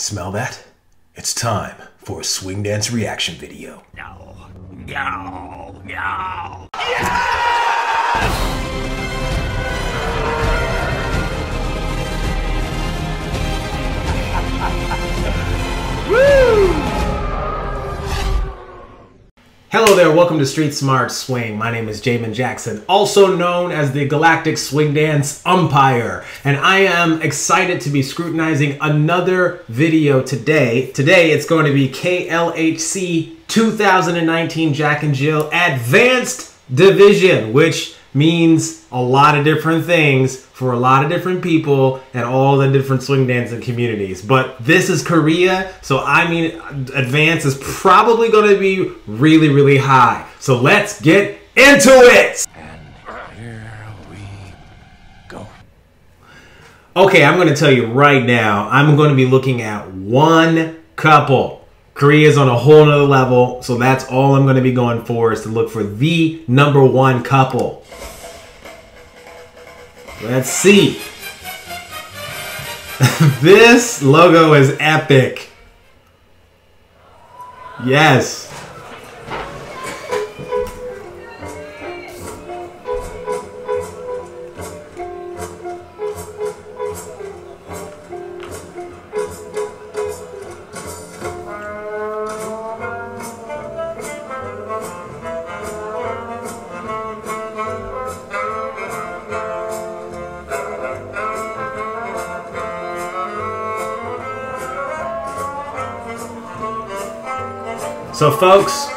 Smell that? It's time for a swing dance reaction video. No. No. No. Hello there, welcome to Street Smart Swing. My name is Jamin Jackson, also known as the Galactic Swing Dance Umpire, and I am excited to be scrutinizing another video today. Today it's going to be KLHC 2019 Jack and Jill Advanced Division, which means a lot of different things for a lot of different people and all the different swing dancing communities. But this is Korea, so I mean, advance is probably going to be really, really high. So let's get into it! And here we go. Okay, I'm going to tell you right now, I'm going to be looking at one couple. Korea's on a whole nother level, so that's all I'm going to be going for is to look for the number one couple. Let's see. this logo is epic. Yes. Folks,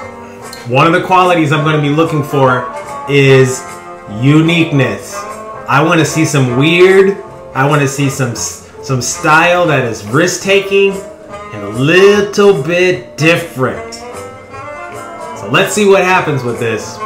one of the qualities I'm going to be looking for is uniqueness. I want to see some weird. I want to see some some style that is risk taking and a little bit different. So let's see what happens with this.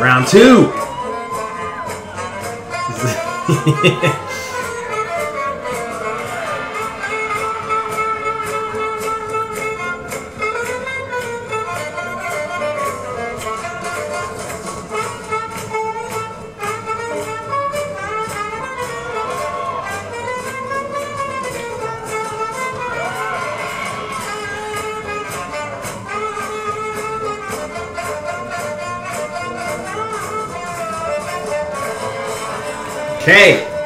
Round two. Okay.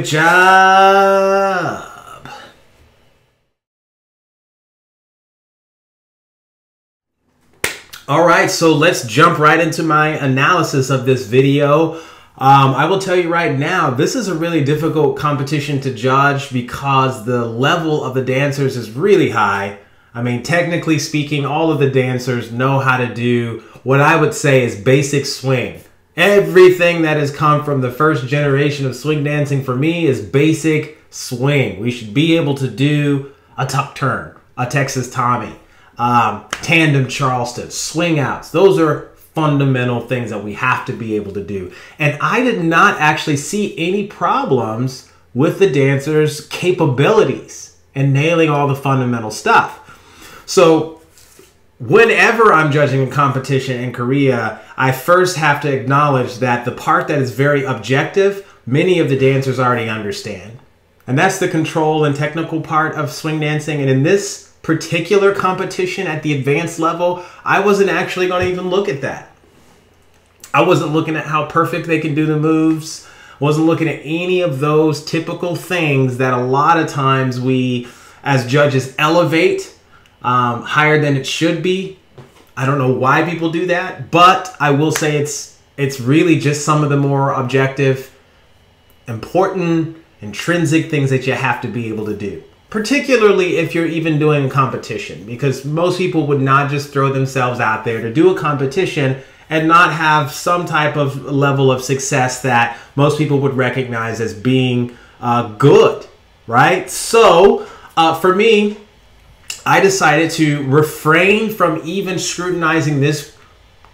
Good job! All right, so let's jump right into my analysis of this video. Um, I will tell you right now, this is a really difficult competition to judge because the level of the dancers is really high. I mean, technically speaking, all of the dancers know how to do what I would say is basic swing. Everything that has come from the first generation of swing dancing for me is basic swing. We should be able to do a tuck turn, a Texas Tommy, um, tandem Charleston, swing outs. Those are fundamental things that we have to be able to do. And I did not actually see any problems with the dancers' capabilities and nailing all the fundamental stuff. So whenever I'm judging a competition in Korea, I first have to acknowledge that the part that is very objective, many of the dancers already understand. And that's the control and technical part of swing dancing. And in this particular competition at the advanced level, I wasn't actually going to even look at that. I wasn't looking at how perfect they can do the moves. Wasn't looking at any of those typical things that a lot of times we, as judges, elevate um, higher than it should be. I don't know why people do that, but I will say it's it's really just some of the more objective, important, intrinsic things that you have to be able to do. Particularly if you're even doing a competition, because most people would not just throw themselves out there to do a competition and not have some type of level of success that most people would recognize as being uh, good, right? So, uh, for me, I decided to refrain from even scrutinizing this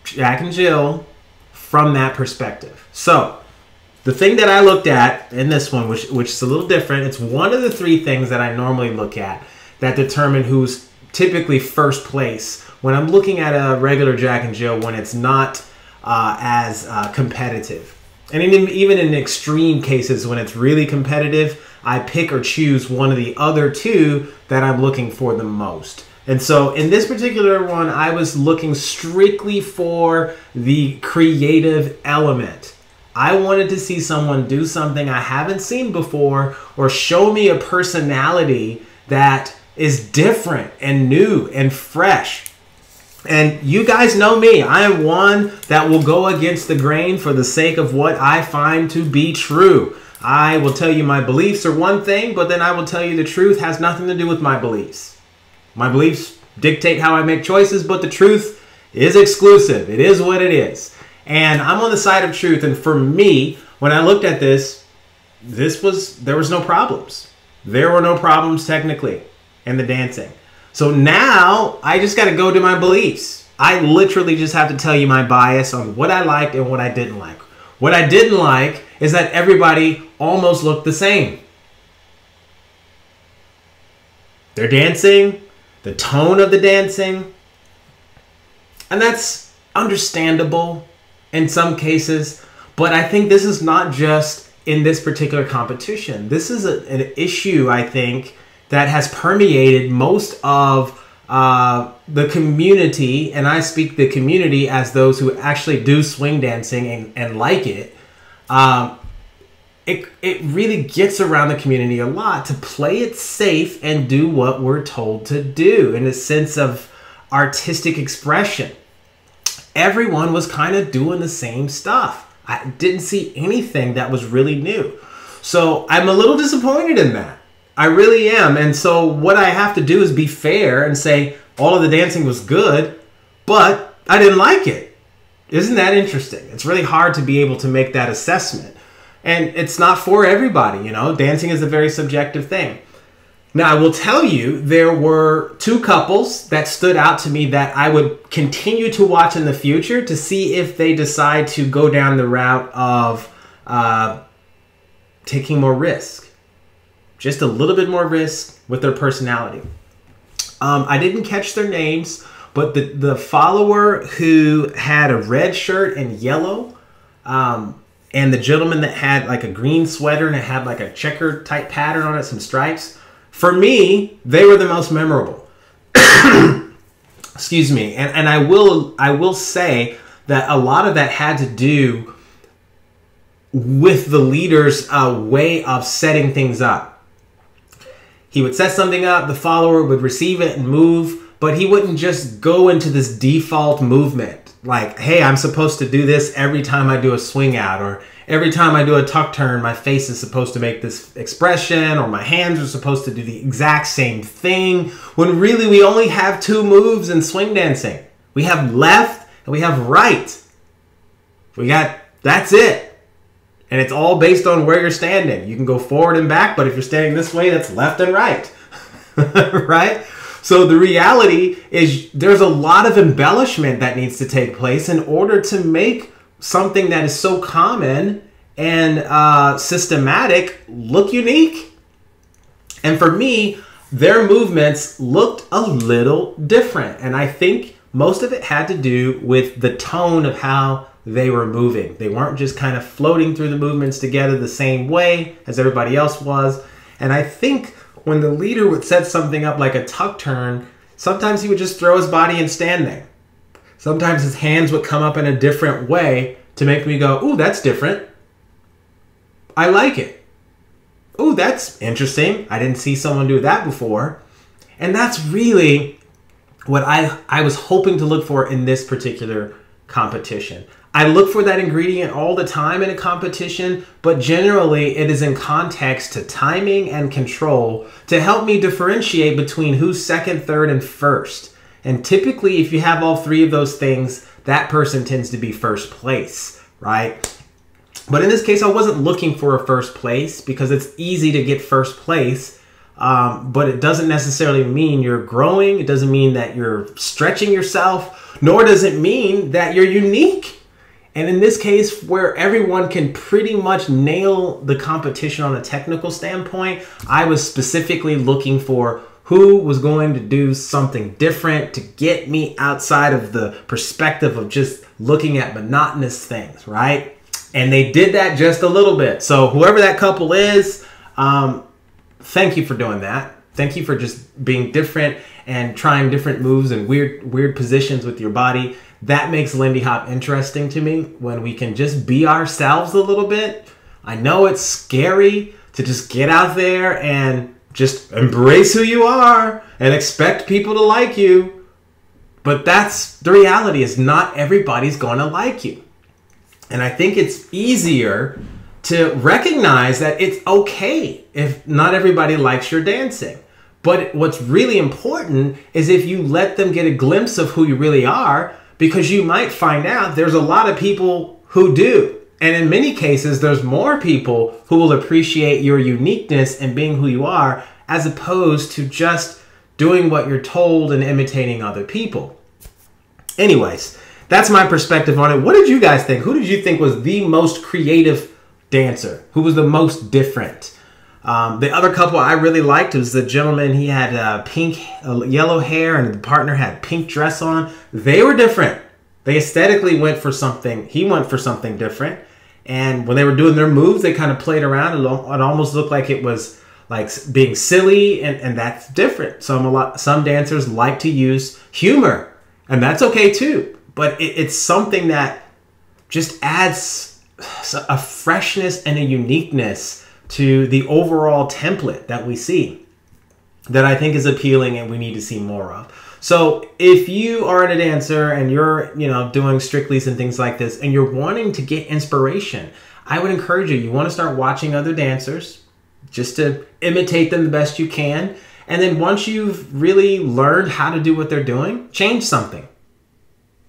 Jack and Jill from that perspective. So, the thing that I looked at in this one, which which is a little different, it's one of the three things that I normally look at that determine who's typically first place when I'm looking at a regular Jack and Jill when it's not uh, as uh, competitive. And in, even in extreme cases when it's really competitive, I pick or choose one of the other two that I'm looking for the most. And so in this particular one, I was looking strictly for the creative element. I wanted to see someone do something I haven't seen before or show me a personality that is different and new and fresh. And you guys know me. I am one that will go against the grain for the sake of what I find to be true. I will tell you my beliefs are one thing, but then I will tell you the truth has nothing to do with my beliefs. My beliefs dictate how I make choices, but the truth is exclusive. It is what it is. And I'm on the side of truth. And for me, when I looked at this, this was, there was no problems. There were no problems technically. and the dancing. So now I just got to go to my beliefs. I literally just have to tell you my bias on what I liked and what I didn't like. What I didn't like is that everybody almost looked the same. They're dancing, the tone of the dancing, and that's understandable in some cases, but I think this is not just in this particular competition. This is a, an issue, I think, that has permeated most of uh, the community, and I speak the community as those who actually do swing dancing and, and like it. Um, it, it really gets around the community a lot to play it safe and do what we're told to do in a sense of artistic expression. Everyone was kind of doing the same stuff. I didn't see anything that was really new. So I'm a little disappointed in that. I really am. And so what I have to do is be fair and say all of the dancing was good, but I didn't like it. Isn't that interesting? It's really hard to be able to make that assessment. And it's not for everybody, you know. Dancing is a very subjective thing. Now, I will tell you, there were two couples that stood out to me that I would continue to watch in the future to see if they decide to go down the route of uh, taking more risk. Just a little bit more risk with their personality. Um, I didn't catch their names, but the, the follower who had a red shirt and yellow, um, and the gentleman that had like a green sweater and it had like a checker type pattern on it, some stripes. For me, they were the most memorable. Excuse me, and and I will I will say that a lot of that had to do with the leader's uh, way of setting things up. He would set something up, the follower would receive it and move, but he wouldn't just go into this default movement like, hey, I'm supposed to do this every time I do a swing out, or every time I do a tuck turn, my face is supposed to make this expression, or my hands are supposed to do the exact same thing, when really we only have two moves in swing dancing. We have left and we have right. We got, that's it. And it's all based on where you're standing. You can go forward and back, but if you're standing this way, that's left and right. right? So the reality is there's a lot of embellishment that needs to take place in order to make something that is so common and uh, systematic look unique. And for me, their movements looked a little different. And I think most of it had to do with the tone of how they were moving. They weren't just kind of floating through the movements together the same way as everybody else was. And I think when the leader would set something up like a tuck turn, sometimes he would just throw his body and stand there. Sometimes his hands would come up in a different way to make me go, ooh, that's different. I like it. Ooh, that's interesting. I didn't see someone do that before. And that's really what I, I was hoping to look for in this particular competition. I look for that ingredient all the time in a competition, but generally it is in context to timing and control to help me differentiate between who's second, third, and first. And typically, if you have all three of those things, that person tends to be first place, right? But in this case, I wasn't looking for a first place because it's easy to get first place. Um, but it doesn't necessarily mean you're growing. It doesn't mean that you're stretching yourself, nor does it mean that you're unique and in this case, where everyone can pretty much nail the competition on a technical standpoint, I was specifically looking for who was going to do something different to get me outside of the perspective of just looking at monotonous things, right? And they did that just a little bit. So, whoever that couple is, um, thank you for doing that. Thank you for just being different and trying different moves and weird, weird positions with your body that makes Lindy Hop interesting to me when we can just be ourselves a little bit. I know it's scary to just get out there and just embrace who you are and expect people to like you. But that's the reality is not everybody's going to like you. And I think it's easier to recognize that it's okay if not everybody likes your dancing. But what's really important is if you let them get a glimpse of who you really are, because you might find out there's a lot of people who do. And in many cases, there's more people who will appreciate your uniqueness and being who you are as opposed to just doing what you're told and imitating other people. Anyways, that's my perspective on it. What did you guys think? Who did you think was the most creative dancer? Who was the most different? Um, the other couple I really liked was the gentleman. He had uh, pink, uh, yellow hair, and the partner had pink dress on. They were different. They aesthetically went for something. He went for something different. And when they were doing their moves, they kind of played around. It, almost looked like it was like being silly, and, and that's different. Some a lot some dancers like to use humor, and that's okay too. But it, it's something that just adds a freshness and a uniqueness to the overall template that we see that I think is appealing and we need to see more of. So if you are a dancer and you're, you know, doing strictly's and things like this and you're wanting to get inspiration, I would encourage you, you want to start watching other dancers just to imitate them the best you can. And then once you've really learned how to do what they're doing, change something.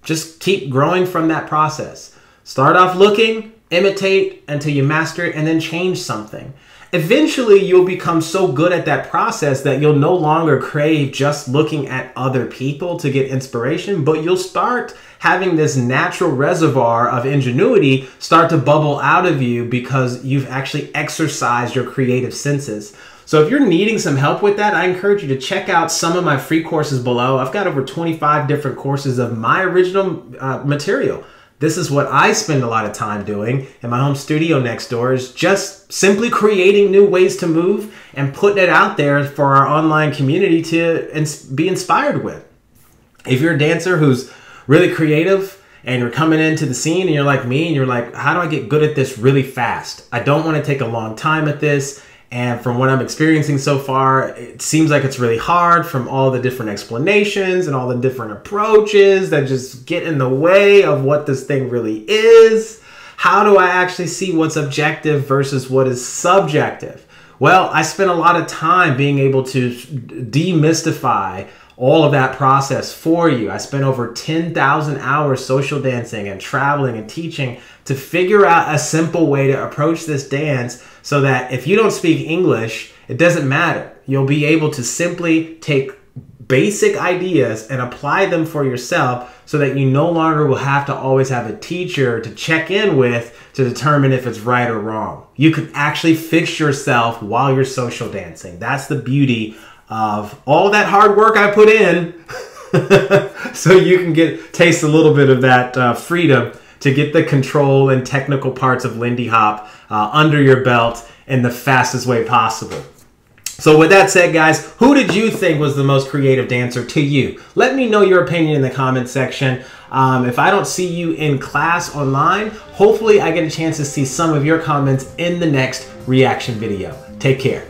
Just keep growing from that process. Start off looking, imitate until you master it, and then change something. Eventually, you'll become so good at that process that you'll no longer crave just looking at other people to get inspiration, but you'll start having this natural reservoir of ingenuity start to bubble out of you because you've actually exercised your creative senses. So if you're needing some help with that, I encourage you to check out some of my free courses below. I've got over 25 different courses of my original uh, material. This is what I spend a lot of time doing in my home studio next door is just simply creating new ways to move and putting it out there for our online community to be inspired with. If you're a dancer who's really creative and you're coming into the scene and you're like me and you're like, how do I get good at this really fast? I don't want to take a long time at this. And from what I'm experiencing so far, it seems like it's really hard from all the different explanations and all the different approaches that just get in the way of what this thing really is. How do I actually see what's objective versus what is subjective? Well, I spent a lot of time being able to demystify all of that process for you. I spent over 10,000 hours social dancing and traveling and teaching to figure out a simple way to approach this dance so that if you don't speak English, it doesn't matter. You'll be able to simply take basic ideas and apply them for yourself so that you no longer will have to always have a teacher to check in with to determine if it's right or wrong. You can actually fix yourself while you're social dancing. That's the beauty of all that hard work I put in so you can get taste a little bit of that uh, freedom to get the control and technical parts of Lindy Hop uh, under your belt in the fastest way possible. So with that said, guys, who did you think was the most creative dancer to you? Let me know your opinion in the comment section. Um, if I don't see you in class online, hopefully I get a chance to see some of your comments in the next reaction video. Take care.